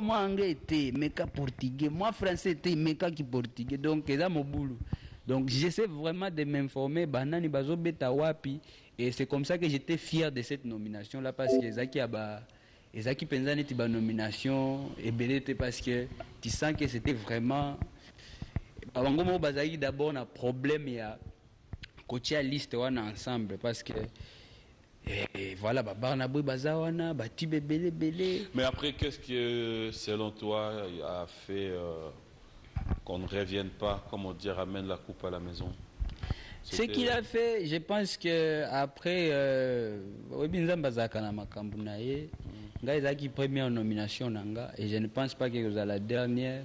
moi anglais te meka portugais. Moi français te meka ki portugais. Donc eza mobulu. Donc j'essaie vraiment de m'informer. Banani bazobeta wapi? Et c'est comme ça que j'étais fier de cette nomination là parce que ezaki ya ba ezaki mpenza neti banomination ebele te parce que tu sens que c'était vraiment bango moko bazalaki d'abord na problème ya kotia liste wana ensemble parce que et, voilà babar na boye baza wana batibe ebele ebele Mais après, qu'est-ce que, selon toi, a fait euh, qu'on ne revienne pas, comme on dit, ramène la coupe à la maison? Ce qu'il a fait, je pense que après euh, ngai ezalaki première nomination et je ne pense pas que kozala la dernière.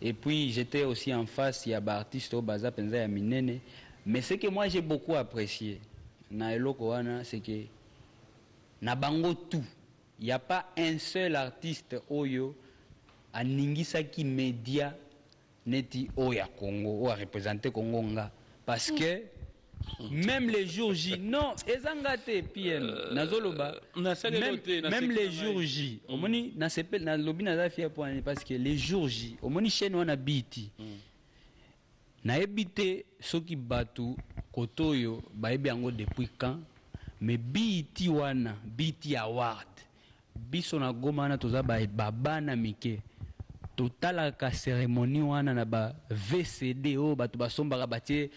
Et puis j'étais aussi en face ya baartiste oyo baza mpenza ya minene. Mais ce que moi j'ai beaucoup apprécié na eloko wana c'est que na bango tout il y a pas un seul artiste oyo aningisaki média neti oyo ya congo oyo arepresente congo nga. Parce que même les jours j non ezanga te pm nazoloba. nasaleli même, même na les jours j omoni nasepeli nalobi naza fier po ani parce que les jours j omoni chaîne wana biti nayebi te soki bato kote oyo bayebi yango depuis quand? Mais biti wana biti award biso na goma wana toza ba- babana mike. Totalaka cérémonie wana na ba vcd oyo bato basombaka batie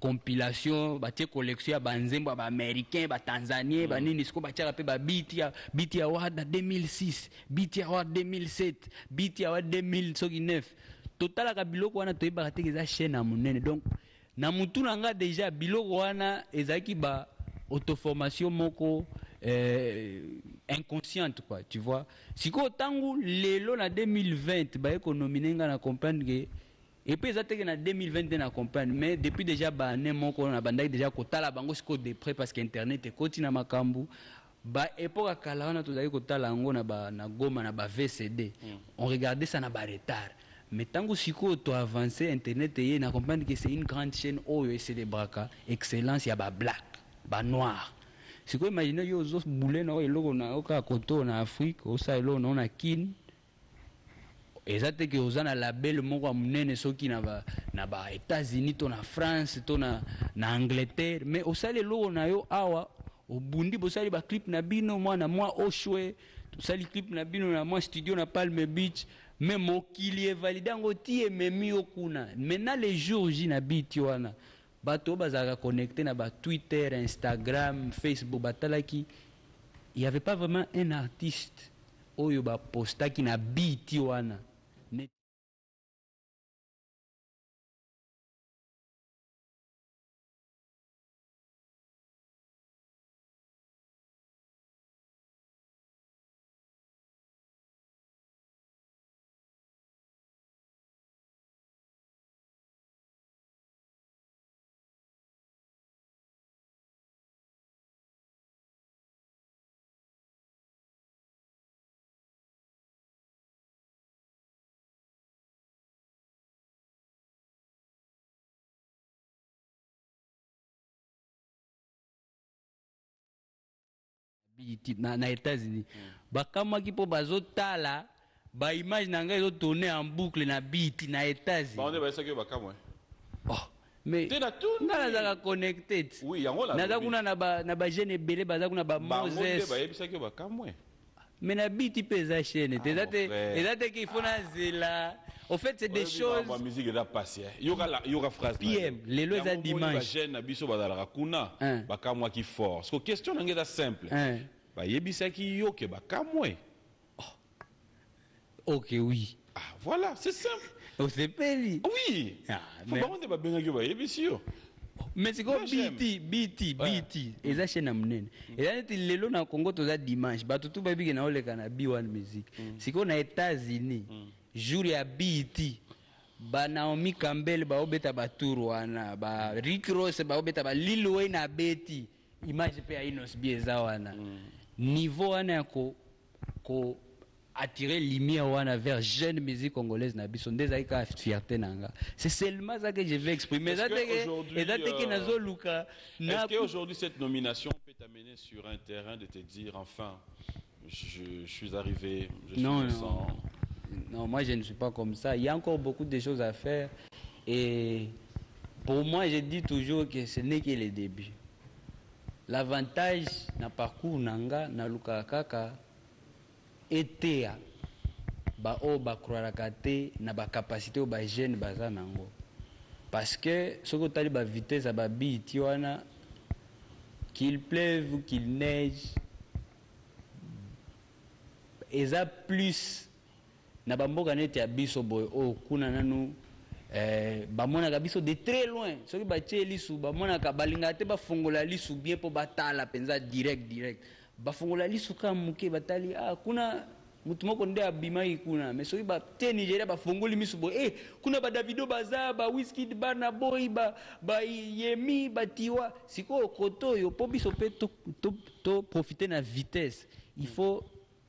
compilation batie collection ya banzembo ya baaméricain batanzanien banini sikoyo batiaka mpe babiti ya biti award ya 2006 biti award 2007 biti award 2000 soki 9 totalaka biloko wana toyebaka teke eza chaîne ya monene. Donc na mutu na nga déjà biloko wana ezalaki ba autoformation moko euh, inconsciente quoi tu vois. Sikoyo ntango lelo na 2020 baye konomine nga na comprendre ke epuis eza teke na 2020 te na comprendre mais depuis déjà baane moko na bandaki déjà kotala bango sikoyo de près parce que internet ekoti na makambo baepoke ya kala wana tozalaki kotala yango na, ba, na goma na ba vcd on regardait ça na baretard mais ntango sikoyo toavance internet eye na comprendre que c'est une grande chaîne oyo eselebraka excellence ya bablack banoir sikoyo imagine yo ozobule na oyo eloko na yo kaka koto na afrique osala eloko na yo na kine. Eza te ke oza na label moko ya monene na ba, na ba états-unis to na france to na, na angleterre. Mais osali eloko na yo awa obundi bosali baclip na bino mwa na mwa oshwe tosali clip na bino na mwa studio na palme beach me mokili evalide yango ti ememi yo kuna maintenant le jour j na biti wana bato oyo bazalaka connecte na batwitter instagram facebook batalaki. Il y avait pas vraiment un artiste oyo bapostaki na biti wana na, na états-unis bakamwaki mpo bazotala baimage na ngai ezotourne en boucle na biti na états-unis bango nde bayesaki oyo bakamwe oh, na nazalaka connected. Naza kuna ebele baza kuna bamoses bayebisaki oyo bakamwe mais na biti mpe eza chaîne. Te eza te qu'il faut nazela au fait c'est des choses musique eza pasi yoka la- yoka phrase na PM, lelo eza dimanche. na biso bazalaka kuna. Hein. bakamwaki fort. Parce que question nange eza simple. Hein. bayebisaki yo ke bakamwe ok oui. Ah voilà c'est simple. Osepeli oui. Ah, bango nde babengaki yo bayebisi yo Moi, biti biti biti eza chaine ya monene eza neti lelo na congo toza dimanche. Bato tu bayebike na oleka na b1 musique sikoyo na états-unis? Jour ya biti banaomi kambele baobeta batour wana ba rick ros baobeta balil wayne abeti image mpe ya inos bi eza wana. Niveau wana ya ko attirer lumière wana vers jeune musique congolaise na biso nde ezalaki kaka fierté na nga c'est seulement ça que je vais exprimer Est-ce eza que teke aujourd'hui, eza teke euh, nazoluka Est-ce qu'aujourd'hui cette nomination peut t'amener sur un terrain de te dire enfin je, je suis arrivé, je suis Non, non. Non, moi je ne suis pas comme ça. Il y a encore beaucoup de choses à faire. Et pour moi, je dis toujours que ce n'est que le début. L'avantage na parcours nanga na luka kaka eteya ba o bakrwalaka te na bacapacité oyo bajeune baza nango. Parce que soki otali bavitesse ya babiti wana qu'il pleuve ou qu'il neige eza plus na bamboka neti ya biso boye. Oyo kuna nanu eh, bamonaka biso de très loin. Soki batie lisu bamonaka balingaka te bafongola lisu bien mpo batala mpenza direct direct bafongola lisu kaka moke batali ah, kuna mutu moko nde abimaki kuna. Me soki batie nigeria bafongoli misu boye eh, kuna badavido baza bawiskid bana boy bayemi ba batiwa sikoyo kote oyo mpo biso mpe toprofite to, to profiter na vitesse. Il faut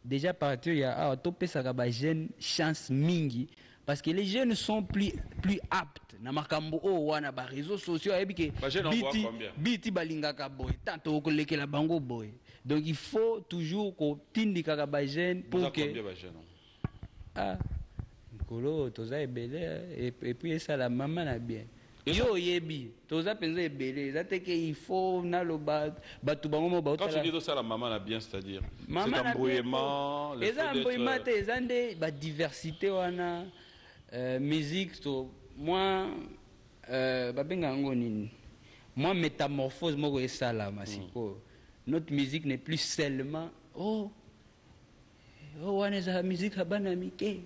déjà partir ya awa topesaka bajeune chance mingi. Parce que les jeunes sont plus, plus aptes. Na makambo oyo wana baréseaux sociaux ayebi ke combien? biti balingaka boye tanto okolekela bango boye donc il faut toujours bajeune Vous pour que ah nkolo toza ebele eh, et- et puis esala mama na bien. Eza- yo oyebi toza mpenza ebele eza te ke il faut naloba bato bango mo Quand tu baotala dis ça, la maman a bien, c'est-à-dire Mama na bien te. eza embrouillement te euh, eza nde badiversité wana. Euh, musique to mwa euh, babenga yango nini. Mwa métamorphose moko esalama sikoyo notre musique n'est plus seulement oh oh wana musique ya bana mike.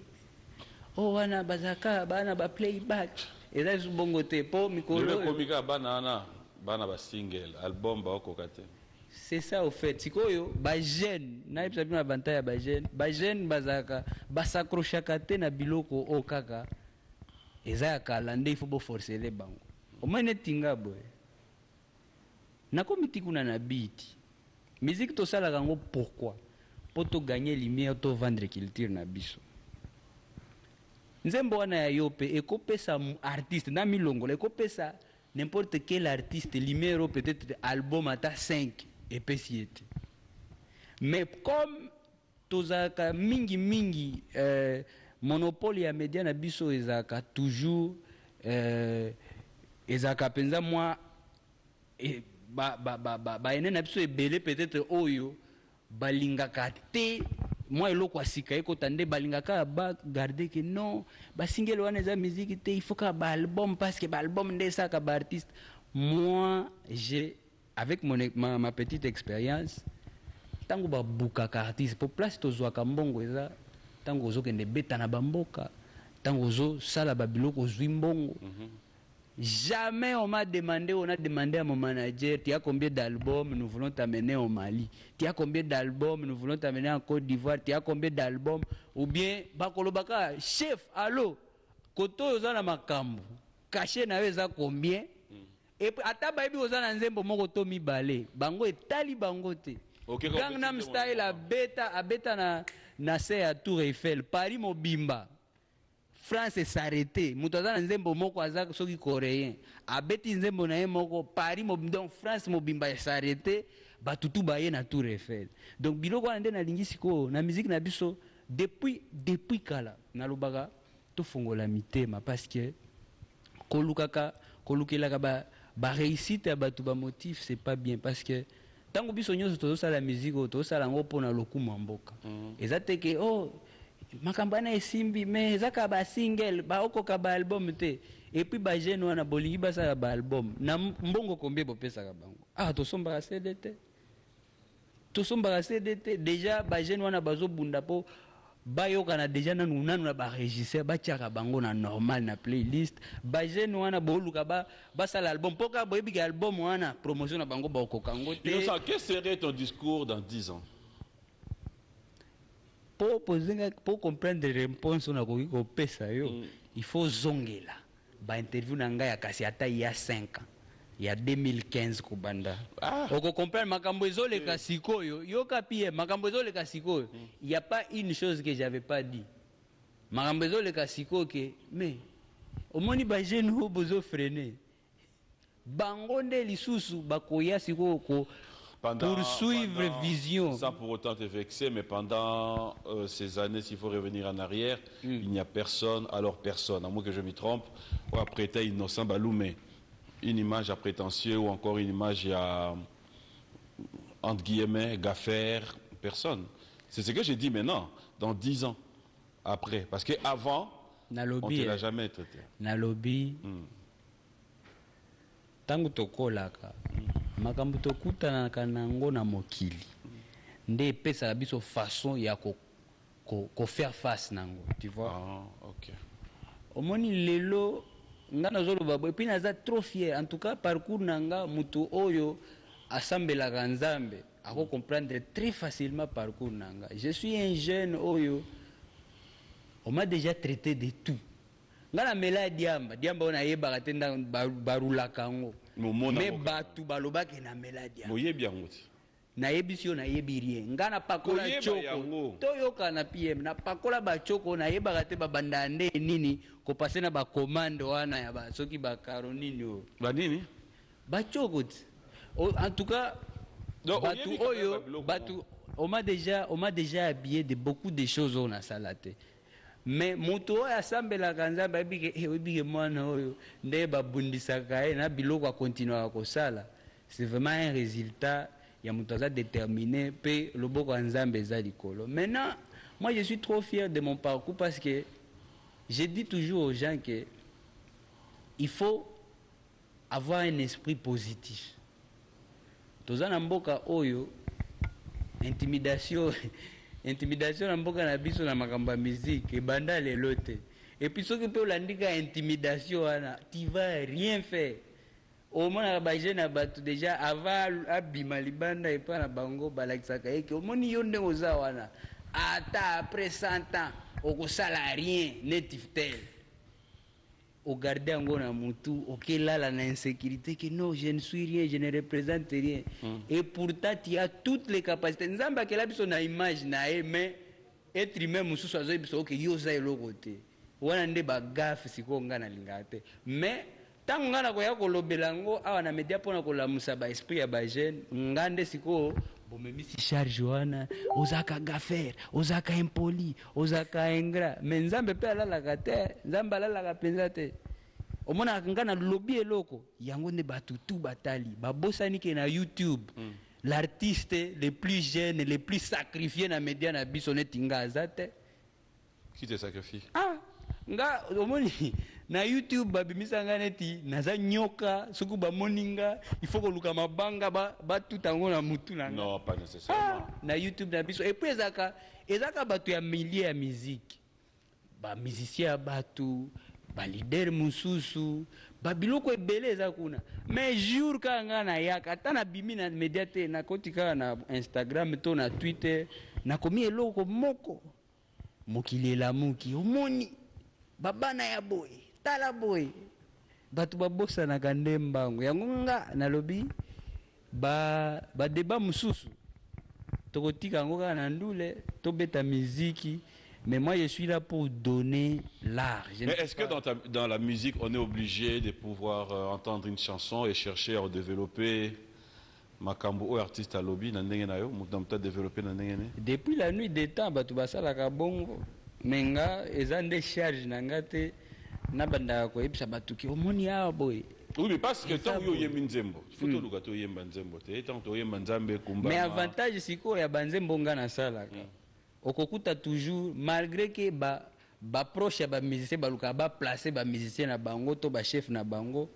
Oh wana bazalaka bana baplayback eza lisu bongo te mpo mikolo komika bana wana? Bana ba single album baokoka te. C'est ça au fait. Sikoyo bajeune nayebisa bino avantage ya bajeune bajeune bazalaka basakrochaka te na biloko oyo kaka. Eza ya kala nde ifo boforcele bango. Omoi netinga boye. Nakomi ti kuna na biti miziki tosalaka yango pourquoi? Mpo toganye lumière tovendre culture na biso. Nzembo wana ya yo mpe ekopesa artiste na milongola ekopesa n'importe quel artiste lumière oyo peut-être album ata 5 epesi ye mais comme tozalaka mingimingi euh, monopole ya média na biso ezalaka toujours euh, ezalaka mpenza mwa e- ba- ba- ba- ba- baene na biso ebele peut-être oyo balingaka te. Mwa eloko ya sika ekota nde balingaka bagarde ke non basingeli wana eza miziki te il faut kaka baalbum parce que baalbum nde esalaka baartiste moi j'ai avec mon, ma, ma petite expérience ntango babukaka artiste po place tozwaka mbongo eza ntango ozokende beta na bamboka ntango ozosala babiloko ozwi mbongo Jamais on m'a demandé, on a demandé à mon manager, tu as combien d'albums, nous voulons t'amener au Mali. Tu as combien d'albums, nous voulons t'amener en Côte d'Ivoire. Tu as combien d'albums, ou bien, Bakolo Baka, chef, allô, koto oza na makambo, caché na yo eza combien? Et puis, ata bayebi oza na nzembo moko to mibale, bango etali bango te. Ok, Gangnam Style abeta, abeta na, na se ya Tour Eiffel, Paris mobimba. France esarete moto aza na nzembo moko aza soki coréen. Abeti nzembo na ye moko paris donc france mobimba esarete batutu baye na tour eiffel. Donc biloko wana nde nalingi sikoyo na miziki na biso depuis depuis kala nalobaka tofongola mitema parce que kolukaka kolukelaka ba ya bato bamotif c'est pas bien parce que ntango biso nyonso tozosala miziki oyo tozosala yango mpona lokumu ya mboka. Eza te ke oh makambo wana esimbi me eza kaka basingle baokoka baalbum te. Epuis bajeune wana bolingi basala baalbum na mbongo kombie bopesaka bango. Ah tosombaka cd te tosombaka cd te déjà bajeune wana bazobunda mpo bayokana déjà nanu nanu na baregisseur batiaka bango na normal na playlist. Bajeune wana boluka ba- basala album. Mpo kaka boyebika album wana promotion na bango baokoka yango te. Innocent, quel serait ton discours dans 10 ans? Mpo pozenga mpo comprendre réponse oyo nakoki kopesa yo il faut zongela. Bainterview na ngai ya kasi ata ya 5 ans. Ya 2015 kobanda. Ah. okocomprendre makambo ezoleka sikoyo. Yoka pie makambo ezoleka sikoyo. Y a pas une chose que j'avais pas dit. Makambo ezoleka sikoyo ke mais omoni bajeune oyo bozofrene. Bango nde lisusu bakoya sikoyo ko Pendant- Poursuivre pendant- vision. Sans pour autant te vexer, mais pendant euh, ces années, s'il faut revenir en arrière, Hmm. il n'y a personne, alors personne, à moins que je me trompe, ou après t'as innocent Baloumé. Une image à prétentieux ou encore une image à, entre guillemets, gaffer, personne. C'est ce que j'ai dit maintenant, dans dix ans après. Parce qu'avant, on ne l'a eh, jamais traité. nalobi Mm. tokolaka makambo tokutanaka nango na mokili. Nde epesaka biso façon ya ko, ko, ko faire face nango tu vois. Ah, ok. omoni lelo nga nazoloba boye mpe naza trop fier. En tout cas parcours na nga moto oyo asambelaka nzambe akocomprendre très facilement parcours na nga je suis un jeune oyo on m'a déjà traité de tout. Nga namela diamba diamba oyo nayebaka te nda ba- barulaka yango Momona me bato balobaki namela ya diamba boyebi yango te nayebisi yo nayebi rien. Nga napakola coko toyoka na pm napakola bacoko nayebaka te babanda nde nini kopase na bakomande wana ya ba- soki bakaro nini oyo. Banini bacoko ti. En tout cas bato oyo bato on m'a déjà on m'a déjà habillé de beaucoup de choses oyo nasala te mais moto oyo asambelaka nzambe eh, oyebi ke mwana oyo. Nde babundisaka ye na biloko akontinuaka kosala. C'est vraiment un résultat. Ya moto aza déterminé mpe loboko ya nzambe eza likolo. Maintenant moi je suis trop fier de mon parcours parce que je dis toujours aux gens que il faut avoir un esprit positif. Toza na mboka oyo intimidation intimidation na mboka na biso na makambo ya miziki ebanda lelo te epuis soki mpe olandika intimidation wana tu vas rien faire. Omonaka bajeune ya bato deja ava abima libanda na bango balakisaka eke omoni yo ndenge oza wana. Ata après 100 ans okosala rien ogarde yango na mutu okelala na insécurité que non je ne suis rien je ne représente rien. Et pourtant tu as toutes les capacités. Akela biso na image mais être humain mosusu azoyi biso oke yo oza eloko te. Wana nde bagafe sikoyo ngai nalingaka te. Mais ntango ngai nakoya kolobela yango awa na media mpona kolamusa baesprit ya bajeune ngai nde sikoyo bomemisi charge wana ozaka gafer ozaka impoli ozaka ingrat me nzambe mpe alalaka te nzambe alalaka mpenza te. Omonaka nga na lobi eloko yango nde bato tu batali. Babosani ke na youtube. Mm. l'artiste le plus jeune le plus sacrifié na media na biso neti nga aza te. Qui te sacrifie? Ah nga omoni na youtube babimisa nga neti naza nyoka soki bamoni nga ifo koluka mabanga ba- yango na mutu na nga non pas ah, na youtube na biso. Epuis ezaka ezaka bato ya milie ya miziki bamusicien ya bato balider mosusu babiloko ebele eza kuna. Mais jour kaka ngai nayaka ata nabimi na media te nakoti kaka na instagram to na twitter nakomi eloko moko. Mokili elamuki omoni babana ya boye bato babosanaka nde mbango yango nga nalobi ba badeba mosusu. Tokotika yango kaka na ndule tobeta miziki. Mais moi je suis là pour donner l'art. Mais est-ce que dans, ta- dans la musique, on est obligé de pouvoir euh, entendre une chanson et chercher à développer makambo oyo artiste alobi na ndenge na yo? Moto na moto adéveloppe na ndenge ne depuis la nuit des temps bato basalaka bongo. Me nga eza nde charge na nga te nabandaka koyebisa bato ke omoni awa boye. Oui mais parce que ntango yo oyembi nzembo fo toluka toyemba nzembo te ntango toyemba nzambe mais kumbama avantage sikoyo ya banzembo nga nasalaka okokuta toujours malgré ke ba baproche ya bamusicien balukaka baplace bamusicien na bango to bachef na bango.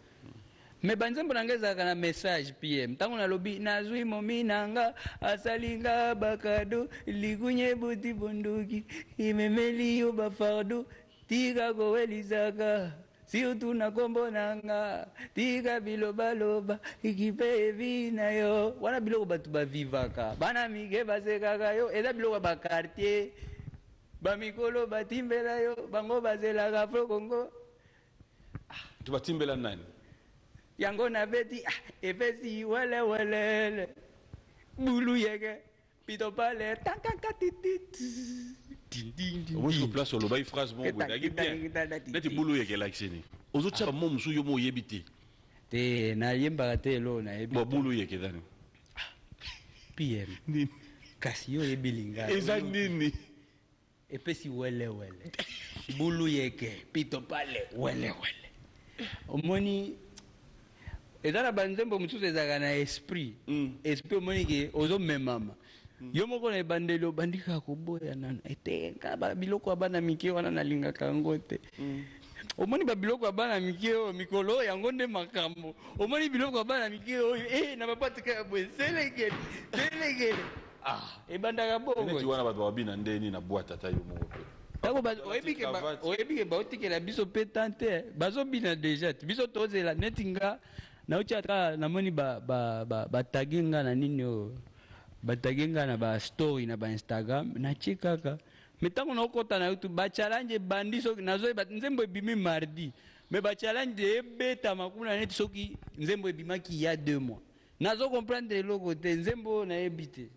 Me banzembo na nga ezalaka na message pm ntango nalobi nazwi momi na nga asali nga bakado likunye ebuti bunduki imemeli yo bafardo tika kowelisaka surtout na kombo na nga tika bilobaloba ikipe evi na yo. Wana biloko bato bavivaka. Bana mike basekaka yo. Eza biloko bakartier. Bamikolo batimbela yo. Bango bazelaka fro kongo. Tobatimbela nani? Yango nabeti ah, epesi welewelele bulu yeke pito pale place olobai phrase moko boye ezalaki bien. neti bulu oyekelaki sini ozotiaka mo mosusu yo mo oyebi te. Te nayembaka te elo nayebi bo bulu oyekelani spm Nini? kasi yo oyebi linga. Eza nini? Epesi welewele bulu yeke pito pale welewele omoni eza na banzembo mosusu ezalaka na esprit. Mm. esprit omoni ke ozomemama yo moko na ebandeli obandika koboya nano. Ete babiloko biloko ya bana mike wana nalingaka yango te omoni babiloko ya bana mike oyo mikolo oyo yango nde makambo. Omoni biloko ya bana mike oyo e na bapatika ya boye selekele selekele. Ah ebandaka bongowana bato babina ndeni na bwata ata yo moko mpe ntango oyebike baotikela biso mpe tan te bazobina deja te. Biso tozela neti nga nauti ata namoni batagi nga na nini oyo batage nga na bastory na bainstagram natie kaka me ntango naokɔta na youtube bachallenge ebandi soki nazoyeba nzembo ebimi mardi. Me bachallenge ebetama kuna neti soki nzembo ebimaki ya deux mois. Nazokomprendre eloko te nzembo oyo nayebi te.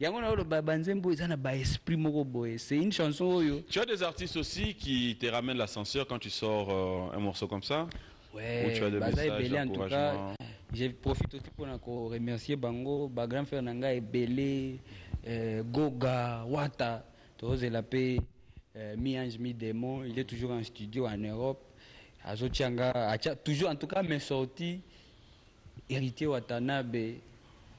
Yango na oloba banzembo eza na baesprit moko boye. C'est une chanson oyo. Tu as des artistes aussi qui te ramènent l'ascenseur quand tu sors euh, un morceau comme ça? Ouais, baza ebele en tout cas. je profite aussi mpona koremercier bango. Bagrand frère na ngai ebele euh, goga wata. Tozozela mpe euh, mi ange mi démon il est toujours en studio en europe. Azotia nga atia toujours en tout cas mes sorties héritier watanabe.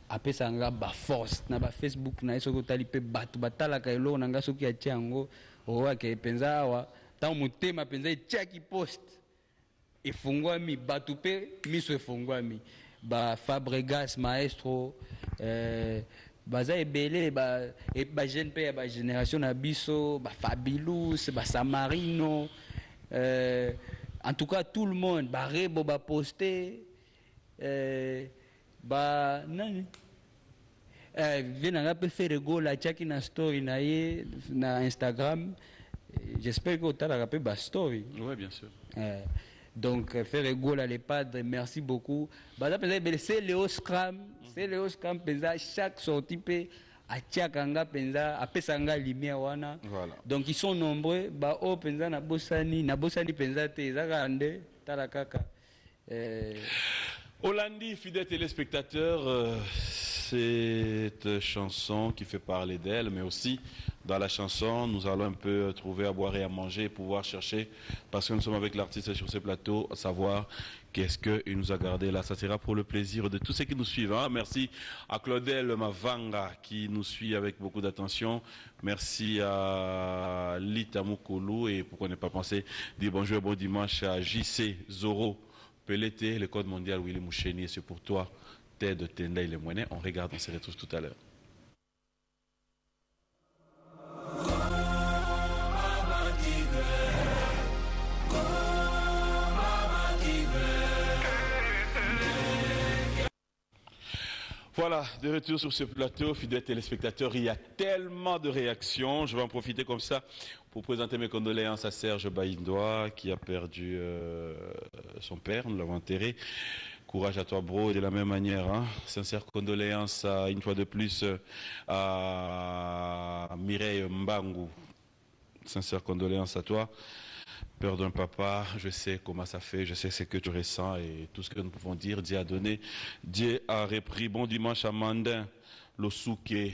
Apesa nga baforce na bafacebook na ye soki otali mpe bato batalaka eloko na nga soki atia yango oyoake mpenza awa ntango motema mpenza etiaki poste efungwami bato mpe miso efungwami. Bafabregas maestro eh, baza ebele ba- e- bajeune mpe ya bagénération na biso bafabilus basamarino eh, en tout cas tout le monde barebo baposte eh, ba nani? Eh, vie na nga mpe feregola atiaki na story na ye na instagram. Eh, j'espère que otalaka mpe bastory Oui, bien sûr. euh, donc, euh, faire Egola, les padres, merci beaucoup. Ebele, c'est Léo Scram, c'est Léo Scram penza chaque sortie pe atiaka nga penza apesa nga lumière wana. Voilà. Donc ils sont nombreux, ba o penza na bosani, na bosani penza te, ezaka nde tala kaka. Euh, Hollandi, fidèle téléspectateur, euh, cette chanson qui fait parler d'elle, mais aussi dans la chanson, nous allons un peu trouver à boire et à manger, pouvoir chercher, parce que nous sommes avec l'artiste sur ce plateau, savoir qu'est-ce qu'il nous a gardé là. Ça sera pour le plaisir de tous ceux qui nous suivent. hein. Merci à Claudel Mavanga qui nous suit avec beaucoup d'attention. Merci à Lita Moukoulou et pourquoi ne pas penser dire bonjour et bon dimanche à JC Zoro. Pelleté, le code mondial Willy Moucheni, c'est pour toi, Ted Tenda et les. On regarde, on se retrouve tout à l'heure. Voilà, de retour sur ce plateau, fidèles téléspectateurs, il y a tellement de réactions. Je vais en profiter comme ça pour présenter mes condoléances à Serge Baïndois qui a perdu euh, son père, nous l'avons enterré. Courage à toi, bro, et de la même manière. Hein. Sincères condoléances à, une fois de plus euh, à Mireille Mbangu. Sincères condoléances à toi. Peur d'un papa, je sais comment ça fait, je sais ce que tu ressens et tout ce que nous pouvons dire, Dieu a donné, Dieu a repris. Bon dimanche à Mandin, Losuke,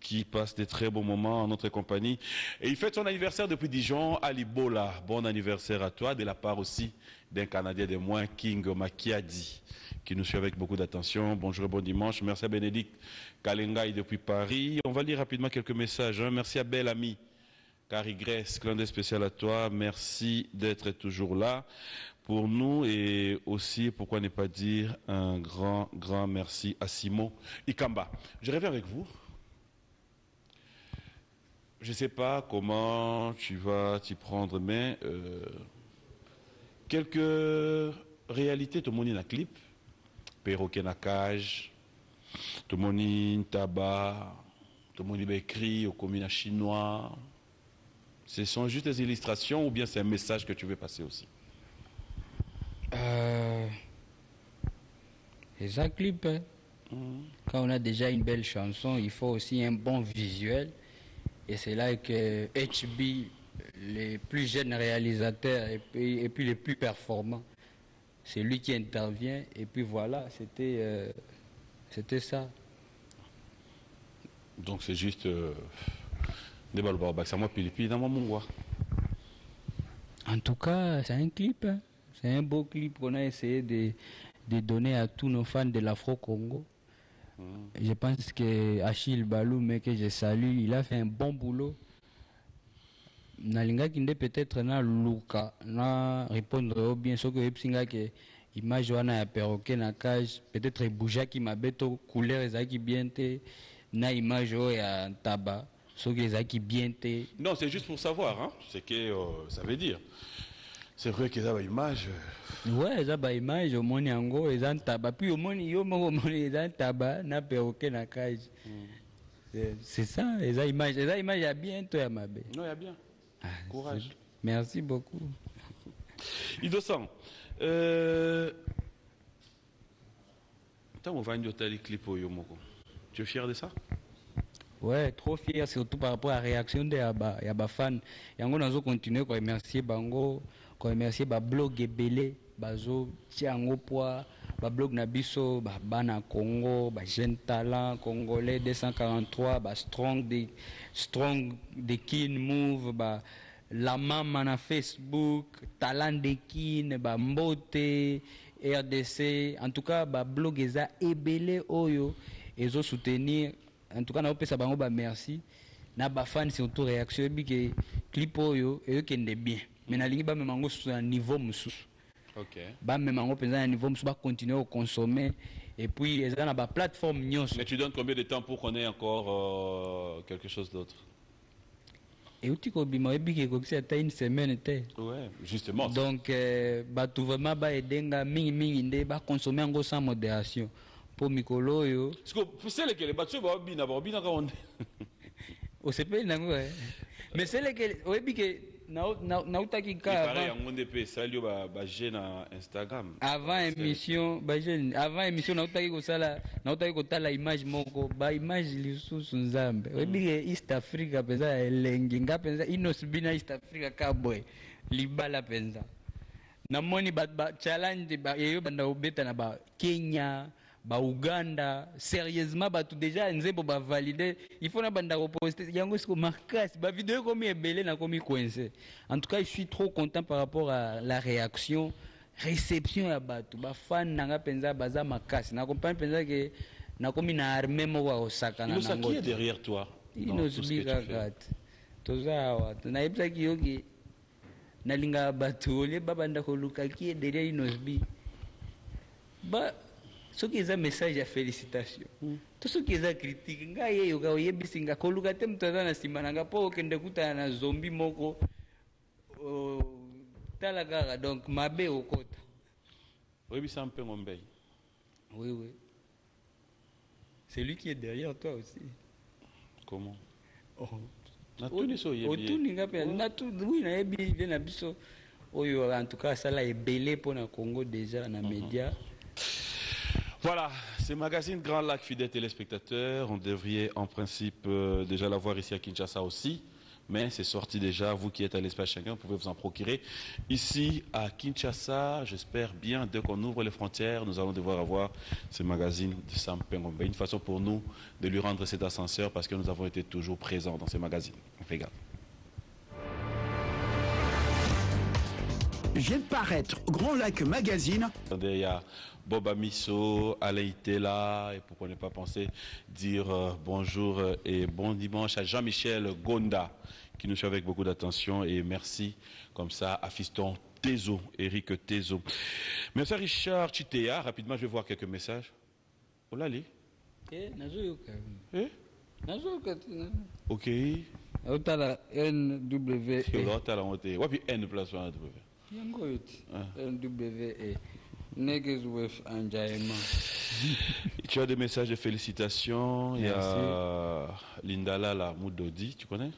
qui passe des très bons moments en notre compagnie. Et il fête son anniversaire depuis Dijon, Ali Bola. Bon anniversaire à toi, de la part aussi d'un Canadien de moins, King Makiadi, qui nous suit avec beaucoup d'attention. Bonjour bon dimanche. Merci à Bénédicte Kalengai depuis Paris. On va lire rapidement quelques messages. hein. Merci à Belle Amie. Carrie Grèce, clin spécial à toi. Merci d'être toujours là pour nous et aussi, pourquoi ne pas dire un grand, grand merci à Simon Ikamba. Je reviens avec vous. Je ne sais pas comment tu vas t'y prendre, mais euh, quelques réalités, tout le monde clip. Perroquet na cage, tout le monde tabac, tout le écrit au chinois. Ce sont juste des illustrations ou bien c'est un message que tu veux passer aussi? Euh, eza clip, hein. quand on a déjà une belle chanson, il faut aussi un bon visuel. Et c'est là que HB, les plus jeunes réalisateurs et puis, et puis les plus performants, c'est lui qui intervient. Et puis voilà, c'était euh, c'était ça. Donc c'est juste euh, En tout cas, c'est un clip. hein. C'est un beau clip qu'on a essayé de, de donner à tous nos fans de l'Afro-Congo. Je pense que Achille Balou, mais que je salue, il a fait un bon boulot. nalingaki nde peut-être naluka na répondre oyo bien soki oyebisi nga ke image wana ya perroquet na cage peut-être ebougeaki mabe to couleur ezalaki bien te na image oyo ya ntaba Non, c'est juste pour savoir, hein. C'est que euh, ça veut dire. C'est vrai qu'il y a une image. euh, ouais eza baimage omoni yango eza ntaba puis omoni yo moko omoni eza ntaba na perroquet na cage C'est- c'est ça eza image eza image ya bien to ya mabe Non, il y a bien. Ah, Courage. merci beaucoup Ido-san, euh... Va clip au. Tu es fier de ça? Ouais, trop fier surtout par rapport à la réaction de Yaba, Yaba fan. Yango nazo continuer ko remercier bango, ko remercier ba blog ebele, bazo tiango poa, ba blog na biso, ba bana Congo, ba jeune talent congolais 243, ba strong de strong de kin move, ba la mama na Facebook, talent de kin, ba mbote, RDC, en tout cas ba blog eza ebele oyo ezo soutenir en tout cas naopesa bango bamerci na bafani surtout réaction ke clip oyo eyokende bien. Mais nalingi bamema yango susu na niveau mosusu Ok. bamema yango mpenza na niveau mosusu bacontinue kokonsome et puis eza na baplateforme nyonso. Mais tu donnes combien de temps pour qu'on ait encore euh, quelque chose d'autre? Euti kobima oyebi ke ekokisi ata une semaine te. Ouais, justement. donc euh, bato vraiment baedenga mingimingi nde bakonsome yango sans modération mpo mikolo oyo. Selekele bato oyo baobina baobinaka onde osepeli nango eh. mais selekele oyebi ke nautaki kaayango nde mpe esali yo bage na instagram. Avant émission bajeune avant émission nautaki kosala nautaki kotala image moko baimage lisusu nzambe. Oyebi mm. ke east africa mpenza elengi nga mpenza inos bina east africa kabwe libala mpenza. Namoni bachallenge eyo banda kobeta na bakenya ba, bauganda sérieusement bato déjà nzembo bavalide il faut na banda koposte yango siko makasi bavideo ekomi ebele nakomi coincé. En tout cas je suis trop content par rapport à la réaction réception ya bato. Bafan nanga mpenza baza makasi nakomprendre mpenza ke nakomi na armée moko ya kosakana nango. Qui est derrière toi. Que tu kaka toza awa. Nayebisaki yo ke nalingaka bato olie babanda kolukaki derrière inosbi ba soki eza message ya félicitation. To soki eza critique ngai yeyoka oyebisi nga koluka te moto aza na nsima na nga mpo okende kutana na zombi moko. O- tala kaka donc mabe okota. Oui, peu mon bail. oui oui. C'est lui qui est derrière toi aussi. Comment? Oh. Na tuni so yebi. otuni nga mpe wi nayebi bie na biso. Oyo en tout cas asala ebele mpo na congo déjà na média Voilà, c'est Magazine Grand Lac, fidèles téléspectateurs. On devrait en principe euh, déjà l'avoir ici à Kinshasa aussi. Mais c'est sorti déjà. Vous qui êtes à l'espace Schengen, vous pouvez vous en procurer. Ici à Kinshasa, j'espère bien, dès qu'on ouvre les frontières, nous allons devoir avoir ce magazine de Sam Pengombe. Une façon pour nous de lui rendre cet ascenseur parce que nous avons été toujours présents dans ces magazines. On fait gaffe. vient de paraître Grand Lac Magazine Attendez, il y a Bob Amiso, Alain Itela, et pourquoi ne pas penser dire euh, bonjour euh, et bon dimanche à Jean-Michel Gonda, qui nous suit avec beaucoup d'attention, et merci comme ça à Fiston Tezo, Eric Tezo. Merci à Richard Chitea, rapidement je vais voir quelques messages. Oh là, allez. nazoyoka Eh? te na- Ok. otala nwe était- Ouais, puis N place W. yango enjaema Tu as des messages de félicitations. Il y a Linda Lala Moudodi, tu connais?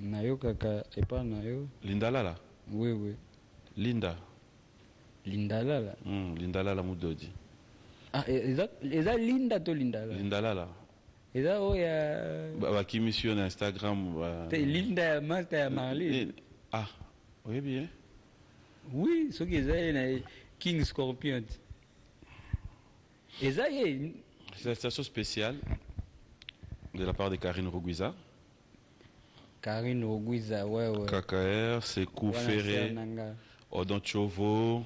Nayokaka epa na yo Linda Lala oui oui Linda. lindalala Hmm, Linda Lala Moudodi. ah, e- eza eza linda to lindala Linda Lala. eza oyo ya Ba- bakimission na Instagram. ba- te linda ya master ya marlin Eh, Ah, oui, bien. oui soki eza ye na king scorpion ti eza ye C'est la station spéciale. de la part de Karine Roguiza. karine ogwiza wewe KKR, Sekou Wana Ferré. Odon Chovo,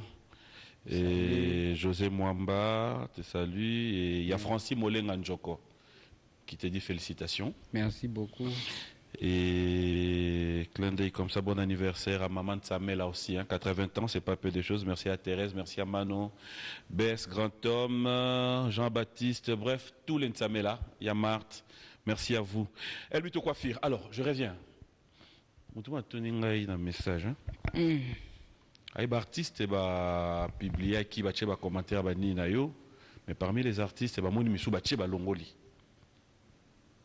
et José Mwamba, te salue. Et il y a Francis Molenga Njoko qui te dit félicitations. merci beaucoup Et clin d'œil comme ça, bon anniversaire à Maman Tsamé là aussi, hein, 80 ans, c'est pas peu de choses. Merci à Thérèse, merci à Manon, Bess, Grand Homme, euh, Jean-Baptiste, bref, tous les Tsamé là, il y a Marthe, merci à vous. Elle lui te coiffure. Alors, je reviens. Ngai na message. Hein? Aïba artiste ba publié qui ba ba commentaire ba ni mais parmi les artistes ba moni misu ba ba longoli.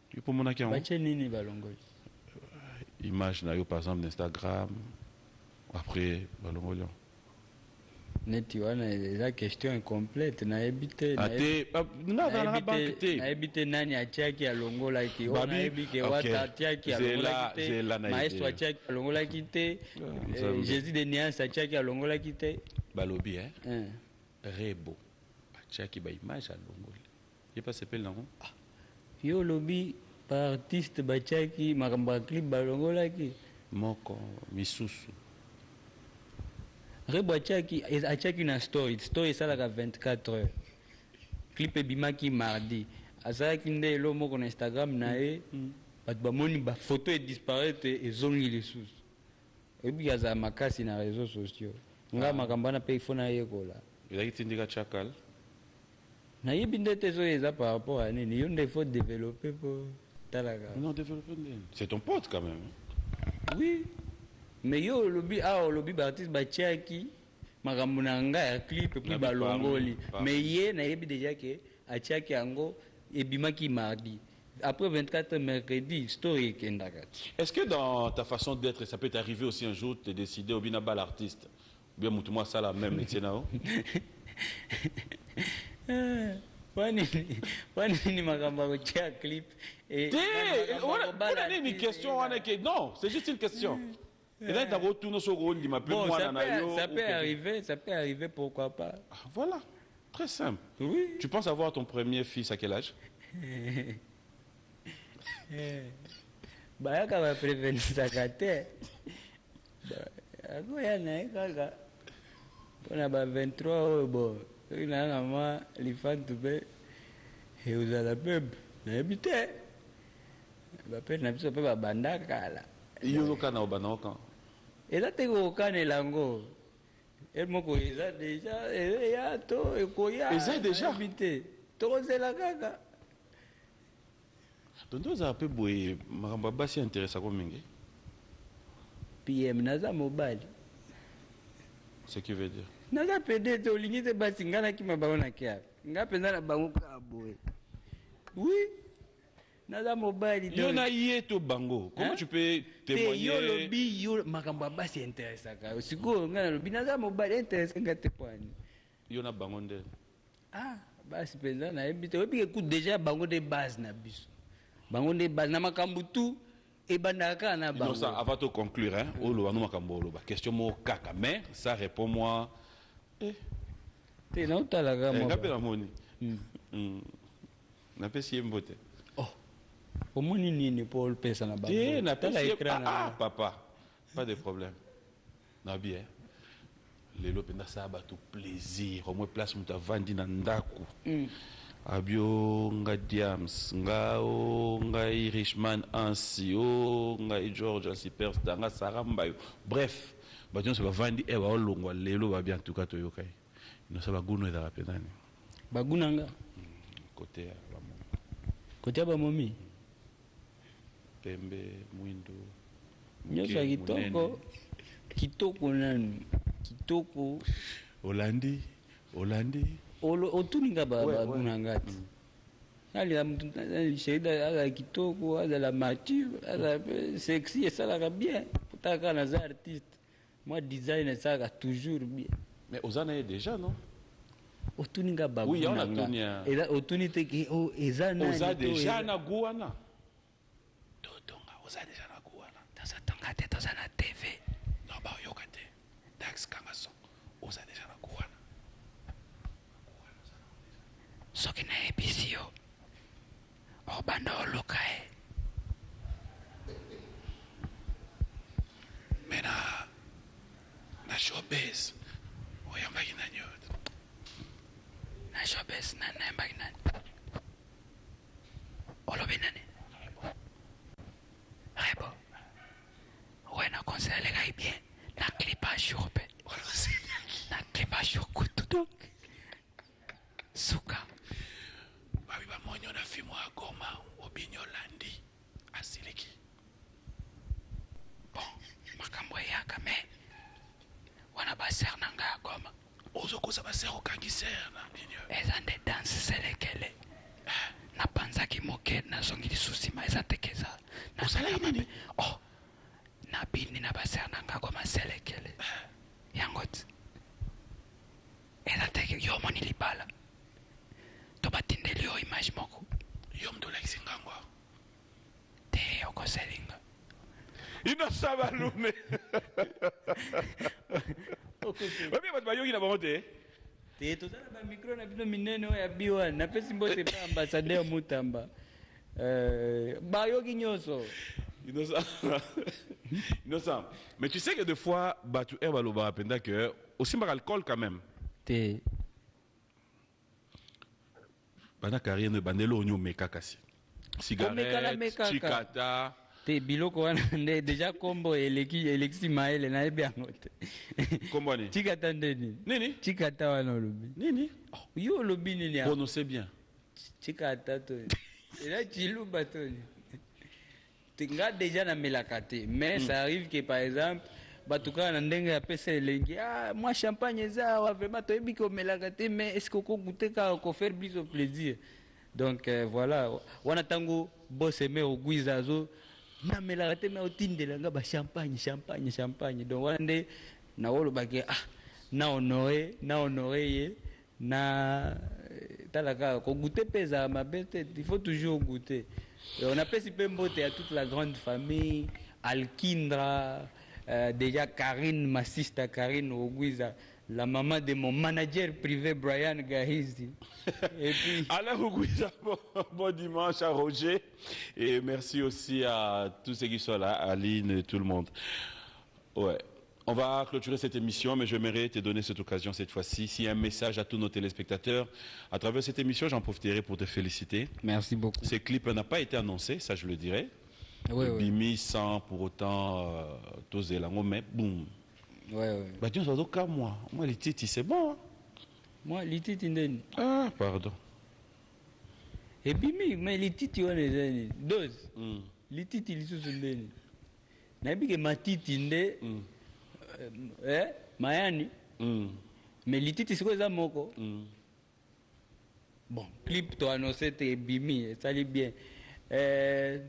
Tu peux mon yango? batie nini balongoli image na yo par exemple d'Instagram après balongoli yango. neti wana eza question incomplète nayebi te nayebi- te nani atiaki alongolaki nayebi ke wata atiaki alongolaki te maestro atiaki alongolaki te eh, jésus de niance atiaki alongolaki te. Balobi? Hein. rebo atiaki baimage alongoli. Ye mpe asepeli nango yo olobi baartiste batiaki makambo ya clip balongolaki moko misusu. Rebo atiaki atiaki na story. Story esalaka 24 heures clip ebimaki mardi. Asalaki nde elo moko na instagram na ye bato bamoni bafoto edisparaitre ezongi lisusu oyebiki azala makasi na réseau sociaux nga makambo wana mpe ifo nayekola ezalaki tindika chakal? Nayebi nde te soki eza par rapport à nini. Yo nde ifo développe mpo non c'est ton pote quand même. Oui. Mais yo olobi awa olobi baartiste batiaki makambo na ngai ya clip epui balongoli mais ye nayebi déjà ke atiaki yango ebimaki mardi. Après 24 mercredi story ekendaka ti est-ce que dans ta façon d'être ça peut t'arriver aussi un jour de décider obina bal artiste? Bien mutu mo asala même wanini nini question wana ke non c'est juste une question. Ezali ntango otuna soki ondima mpe mwana na yo peut, ça peut arriver ça peut arriver pourquoi pas. Ah, voilà très simple. Oui. Tu penses avoir ton premier fils à quel âge? Bayaka baprevenisaka te akoya na ye kaka mpona ba 23 oyo bo soki nayaka mwa lifantu mpe eozala mpe nayebi te bapere na biso mpe babanda kala yo ozokana obanda okan eza te kokanela yango ele moko eza deja eya to ekoya Eza deja? nayebi te tokozela kaka tonto ozala mpe boye makambo ya basi interesako mingi pm naza mobali ce qui veut dire naza pede te olingi te basi ngai nakima bango na kiaka ngai mpenza na bango kaka boye. Naza mobali yo na ye to bango. Comment Hein? tu peux te yo témoigner lobi yo makambo ya basi interesaka. Sikoyo ngai nalobi naza mobali interese ngai te pwani yo na bango nde. Ah basi mpenza nayebi te. Oyebi deja bango nde base na biso. Bango nde base na makambo tu ebandaka kaka na bango. Avant de conclure hein oloba no makambo oloba. Question moko kaka mais ça répond moi eh. Te nautalaka eh, nga Hmm. Mm. napesi ye mbote. Oh, omoni nini mpo na na ah, ah, nga. papa. Pas de problème. Na bien lelo mpenza asala bato plaisir. Omoi place moto avandi na ndako Mm. abio nga diams nga o ngai richman ansi o ngai george asiperstar nga sara mbayo. Bref bato nyonso bavandi e baolongwa lelo babi en tout cas toyoka ye. Inosa bagunu ezalaka mpenzani bagunanga kote ya bamo kotia bamomi pembe mwindo nyonso ya kitoko. Kitoko nanu kitoko. Olandi olandi otuninga bagunanga ti alinga mutu sherida azala kitoko azala mature azala mpe sexy esalaka bien. Potaka naza artiste mwa design esalaka toujours bien. Mais na ye déjà non? Otuninga Oui, ya wana tuni ya- bagunanga otuni te ke o eza nani oza to déjà eza- na gu wana totonga oza deja na gu wana tozatonga te toza na tv no baoyoka te dax kanga son oza déjà na gu wana soki nayebisi yo. Obanda oluka ye showbiz oyambaki nani oyo na showbiz na nayembaki nani? Rebo. We na conseil alekaki bien na clip a jour mpe na clip a jour kutu donc suka babi bamonyo na fimo ya goma obini olandi ozokoza basere okangi sere na nini eza nde danse selekele. Napanzaki moke nazongi lisusu nsima eza teke eza Osalaki nasalaka nini? mabe. Oh nabini na basere na ngai koma selekele yango ti eza teke yo omoni libala. To batindeli yo image moko. Yo mtu olakisi ngango te okoselinga inosa balume babi bato bayoki na bango te tozala bamikro na bino minene oyo ya bi wana napesi mbote mpe ambasadeur mutamba. Euh, bayoki nyonso innocent. Mais tu sais que des fois bato oyo balobaka mpenza que osimbaka alcool quand même. Te banda carrière no ebandeli oyo omeka kasi cigarette chikata te biloko wana nde deja kombo eleki elekisi mayele nayebi yango te. Kombwani tikata nde nini? Nini? Tikata wana olobi. Nini? Yo olobi nini ya? Prononce bien. Tikata to. Ela chiluba te nga deja namelaka te. Mais ça arrive que par exemple bato kaka na ndenge ya pesa elengi ah, mwa champagne eza awa vraiment toyebi ke omelaka te mais est ce que okokute kaka kofaire biso plaisir? Donc euh, voilà. Wana ntango boseme ogwiza azo namelaka te mais otindela nga bachampagne champagne champagne. Donc wana nde naolobaki ah na honore na honore ye na eh, tala kaka kogute mpe ezala mabe te il faut toujours goûter. On apesi mpe mbote à toute la grande famille alkindra euh, déjà karine ma sister karine ogwiza la maman de mon manager privé brian gahizi et puis Alain bon, bon dimanche à Roger. Et merci aussi à tous ceux qui sont là, à Aline et tout le monde. Ouais. On va clôturer cette émission, mais j'aimerais te donner cette occasion cette fois-ci. S'il y a un message à tous nos téléspectateurs, à travers cette émission, j'en profiterai pour te féliciter. merci beaucoup Ce clip n'a pas été annoncé, ça je le dirais. ouais, ouais, Bimi sans pour autant euh, toser la mais boum. Ouais, ouais. Bah, Dieu, ça doit moi. Moi, les titres, c'est bon. hein. moi lititi ndeni Ah, pardon. ebimi me lititi wana eza nini dose Mm. lititi lisusu ndeni nayebi ke matiti nde Mm. eh, mayani Mm. me lititi sikoyo eza moko? Mm. bon clip toannonce te ebimi esali bien eh,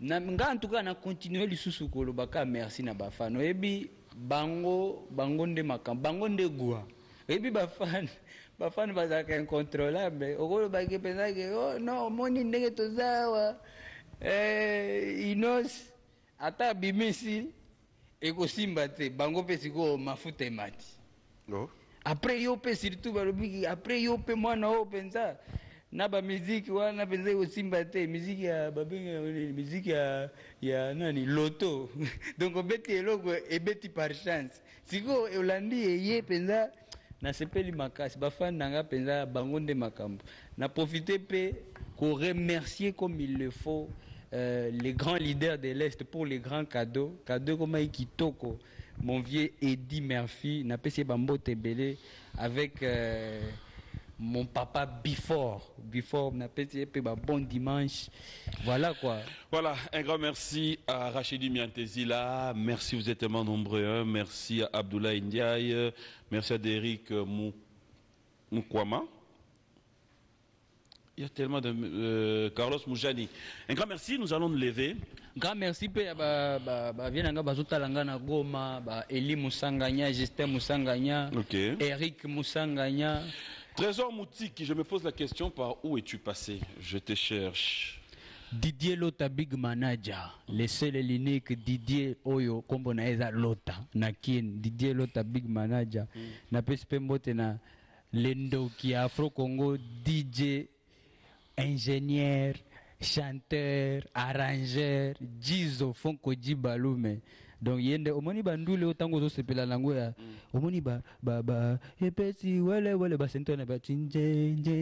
na, nga en tout cas na continue lisusu koloba ka merci na oyebi bango bango nde makambo bango nde gwa oyebi bafane bafane bazalaka incontrôlable. Okolobaki mpenzake oh, no omoni ndenge toza awa. Eh, inos ata abimisi ekosimba te bango mpe sikoyo mafuta emati. Oh. après yo mpe surtout balobiki après yo mpe mwana oyo mpenza na bamiziki wana mpenza ekosimba te miziki ya babenga miziki ya, ya nani loto. Donc obeti eloko ebeti par chance. Sikoyo olandi eye mpenza nasepeli makasi bafani na nga mpenza bango nde makambo. Na profite mpe koremercier comme il le faut euh, les grands leaders de l'Est pour les grands cadeaux. Cadeaux comme Kitoko, mon vieux Eddie Murphy, n'a pas essayé bambote belé avec euh, mon papa essayé un bon dimanche. Voilà quoi. Voilà, un grand merci à Rachidi Miantezila. Merci, vous êtes tellement nombreux. hein. Merci à Abdoulaye Ndiaye. Merci à Derek Mou- Moukwama. Il y a tellement de... euh, Carlos Moujani. Un grand merci, nous allons nous lever. grand merci ba- ba- goma ba eli musanganya justin musanganya Ok. eric musanganya Trésor Moutiki, je me pose la question, par où es-tu passé? Je te cherche. didier lota big manager. Le seul et l'unique didier oyo nkombo na eza lota. Na kin didier lota big manager. Napesi mpe mbote na lendoki ya afro congo dj ingénieur chanteur arrangeur jizo fonko ji balume donc ye nde omoni bandule oyo ntango ozosepela nango ya omoni ba ba ba epesi wele wele basento ba cinjenje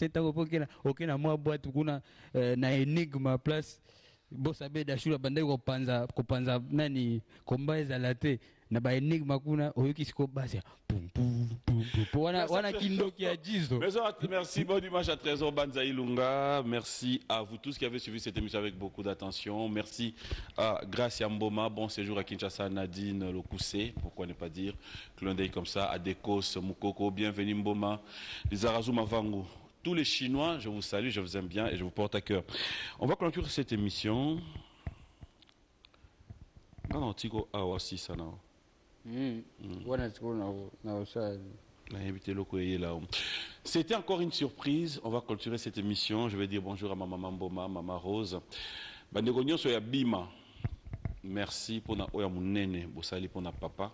ntango mpo okena okena mwa bwate kuna eh, na enigma place bosabe dashur abandaki kopanza kopanza nani komba ezala te na baenigma kuna oyoki siko basi ya pum, pum, pum, pum, pum. wana, wana kindoki ya jizo Maison, Merci, bon dimanche à Trésor Banza Ilunga. Merci à vous tous qui avez suivi cette émission avec beaucoup d'attention. Merci à Gracia Mboma, bon séjour à Kinshasa, Nadine Lokoussé, pourquoi ne pas dire, d'œil comme ça, à Dekos, Moukoko, bienvenue Mboma, les Arazuma Vangu. Tous les Chinois, je vous salue, je vous aime bien et je vous porte à cœur. On va conclure cette émission. Non, non, Tigo, ah, aussi, ça, non. Là. C'était encore une surprise. On va clôturer cette émission. Je vais dire bonjour à ma maman Boma, maman Rose. Ya Bima. Merci pour na oya munene, bosali pour na papa.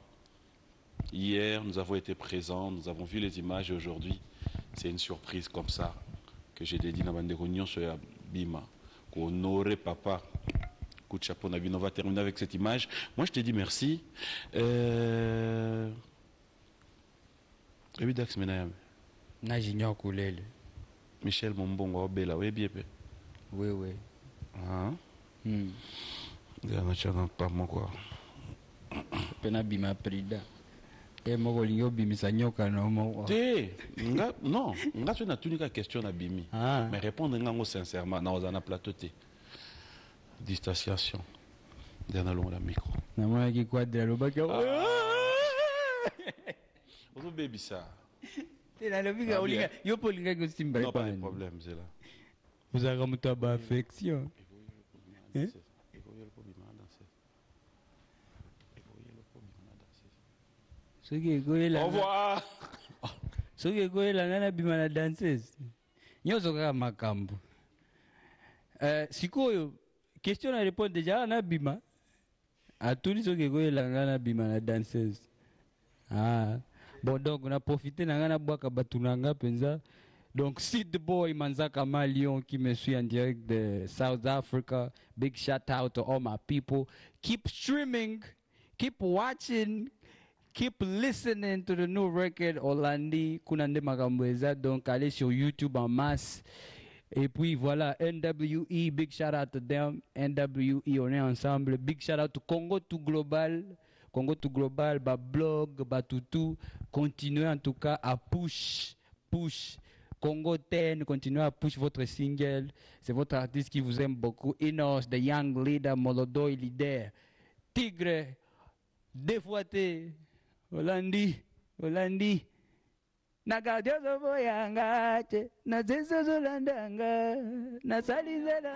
Hier, nous avons été présents, nous avons vu les images et aujourd'hui, c'est une surprise comme ça que j'ai dédié na bandeko nyonso ya Bima. Pour honorer papa. Coup de chapeau, Nabi. On va terminer avec cette image. Moi, je te dis merci. Euh... ebi dax mena yame na junior kulele michel mombongo obela oyebi ye mpe wewe nzela natyaka pa moko mpe nabima prida. Ye moko olingi obimisa nyoka no moko te nga non nga soki natuni ka question nabimi Ah. mais répondre ngango sincèrement naoza na plateau te distanciation. Nzela nalongola micro. Namonaki quadre alobaki ozobebisa te nalobika Ah, olinga yo mpe olingaki osimba non pas de epani problème zela ozalaka moto ya baaffection soki ekoyela au revoir. Soki ekoyela ngai nabima na danseuse. Nyonso kaka makambo. Sikoyo question na répondre deja awa nabima atuni soki ekoyela ngai nabima na danseuse ah. bon donc na profite na ngai nabwaka bato na ngai mpenza donc Sid Boy Manzaka Malion qui me suit en direct de South Africa. Big shout out to all my people. Keep streaming, keep watching, keep listening to the new record Olandi Kunande Magambweza. Donc allez sur YouTube en masse. Et puis voilà, NWE, big shout out to them. NWE, on est ensemble. Big shout out to Congo to Global. Congo to Global, bah blog, bah tout tout. Continuez en tout cas à push, push. Congo 10, continuez à push votre single. C'est votre artiste qui vous aime beaucoup. Inos, The Young Leader, Molodoy Leader. Tigre, Défoité, Holandi, Holandi. nakadyozovo yanga che nadziso zulandanga nasalizela